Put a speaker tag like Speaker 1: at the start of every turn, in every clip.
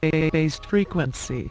Speaker 1: based frequency.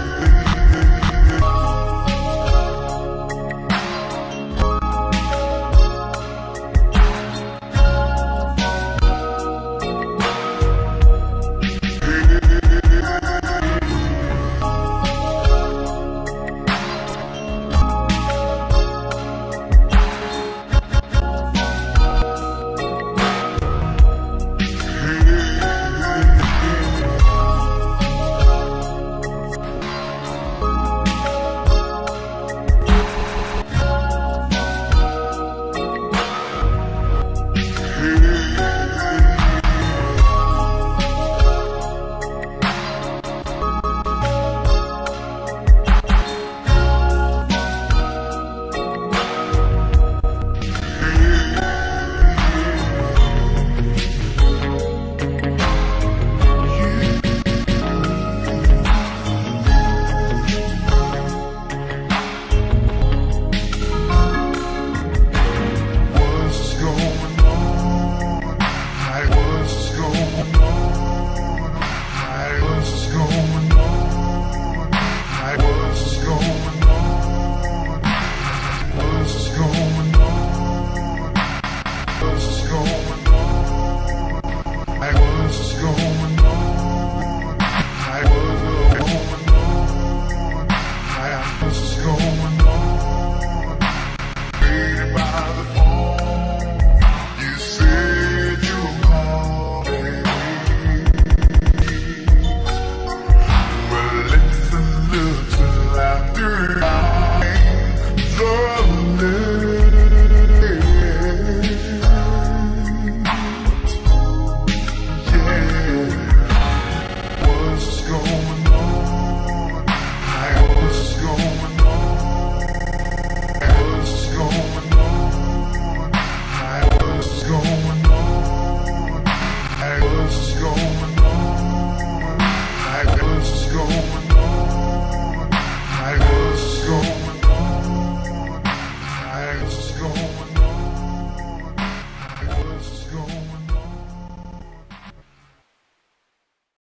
Speaker 1: Lord.